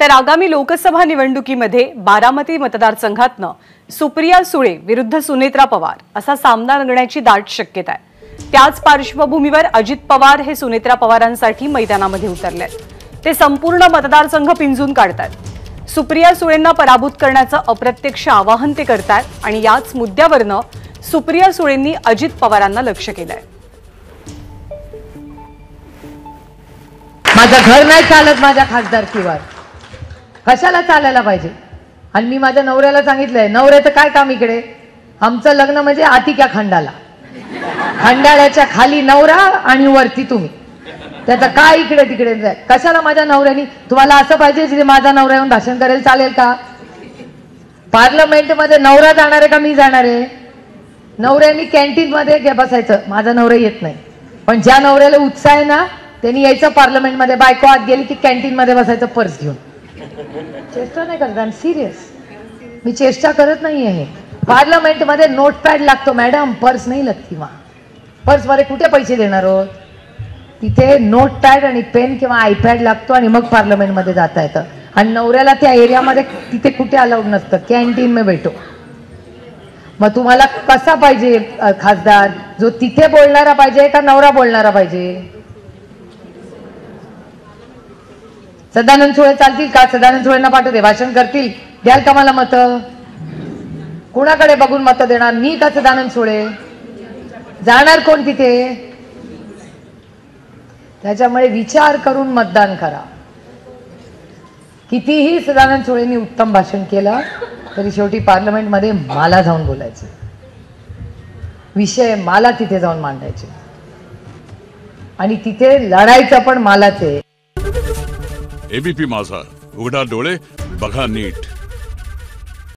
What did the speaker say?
तर आगामी लोकसभा निवडणुकीमध्ये बारामती मतदारसंघातनं सुप्रिया सुळे विरुद्ध सुनेत्रा पवार असा सामना रंगण्याची दाट शक्यता आहे. त्याच पार्श्वभूमीवर अजित पवार हे सुनेत्रा पवारांसाठी मैदानामध्ये उतरले ते संपूर्ण मतदारसंघ पिंजून काढतात सुप्रिया सुळेंना पराभूत करण्याचं अप्रत्यक्ष आवाहन ते करतात आणि याच मुद्द्यावरनं सुप्रिया सुळेंनी अजित पवारांना लक्ष केलंय. माझं घर नाही चालत माझ्या खासदारकीवर. कशाला चालायला पाहिजे? आणि मी माझ्या नवऱ्याला सांगितलंय नवऱ्याचं काय काम इकडे? आमचं लग्न म्हणजे आतिक्या खंडाला. खंडाळ्याच्या खाली नवरा आणि वरती तुम्ही. त्याचं काय इकडे तिकडे? जाय कशाला माझ्या नवऱ्यानी? तुम्हाला असं पाहिजे की माझा नवरा येऊन भाषण करेल चालेल का? पार्लमेंटमध्ये नवरा जाणार आहे का मी जाणार आहे? नवऱ्यानी कॅन्टीन मध्ये बसायचं. माझा नवरा येत नाही. पण ज्या नवऱ्याला उत्साह आहे ना त्यांनी यायचं पार्लमेंटमध्ये. बायको आत गेली की कॅन्टीन मध्ये बसायचं पर्स घेऊन. चेष्टा नाही करत आय सिरियस मी चेष्टा करत नाही आहे पार्लमेंटमध्ये नोटपॅड लागतो मॅडम. पर्स नाही लागती मा पर्समध्ये कुठे पैसे देणार आहोत तिथे नोटपॅड आणि पेन किंवा आयपॅड लागतो आणि मग पार्लमेंटमध्ये जाता येतं. आणि नवऱ्याला त्या एरियामध्ये तिथे कुठे अलाउड नसतं. कॅन्टीन मे भेटो. मग तुम्हाला कसा पाहिजे खासदार? जो तिथे बोलणारा पाहिजे का नवरा बोलणारा पाहिजे? सदानंद सुळे चालतील का? सदानंद सुळेंना पाठवते. भाषण करतील. द्याल का मला मत? कुणाकडे बघून मत देणार? मी का सदानंद सुळे? जाणार कोण तिथे? त्याच्यामुळे विचार करून मतदान करा. कितीही सदानंद सुळेंनी उत्तम भाषण केलं तरी शेवटी पार्लमेंटमध्ये मला जाऊन बोलायचे. विषय मला तिथे जाऊन मांडायचे. आणि तिथे लढायचं पण मलाच आहे. एबीपी माझा. उघडा डोळे बघा नीट.